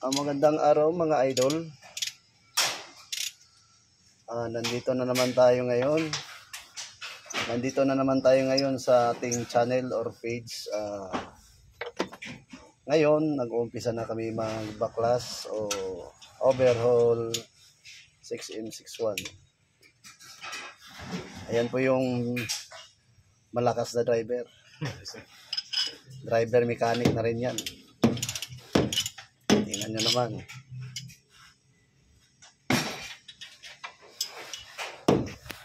Ah, magandang araw mga idol. Ah, nandito na naman tayo ngayon. Nandito na naman tayo ngayon sa ating channel or page. Ah, ngayon, nag-uumpisa na kami magbaklas o overhaul 6M61. Ayan po yung malakas na driver. Driver mechanic na rin yan. Tingnan nyo naman.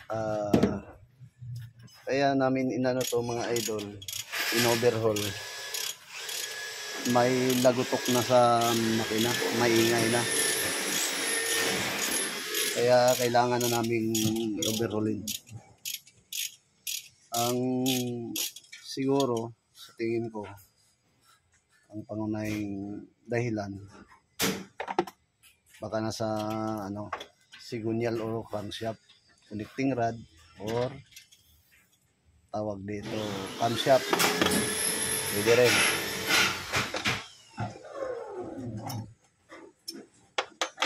Ah, kaya namin inano to mga idol, in-overhaul. May lagutok na sa makina, maingay na. Kaya kailangan na naming overhaulin. Ang siguro sa tingin ko ang pangunahing dahilan baka nasa ano sigunyal o camshaft connecting rod or tawag dito camshaft pwede rin.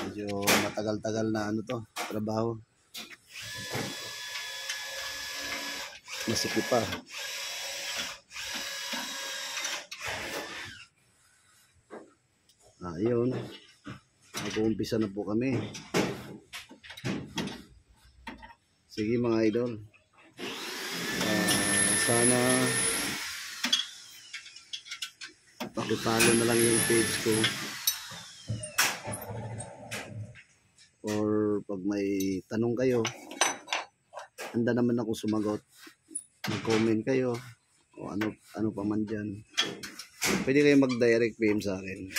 Medyo matagal-tagal na ano to trabaho. Masikip pa. Ayun Mag-uumpisa na po kami. Sige mga idol. Ah, sana pakipalo na lang yung page ko. Or pag may tanong kayo, handa naman ako sumagot. Mag-comment kayo o ano ano pa man dyan. Pwede kayo mag-direct PM sa akin.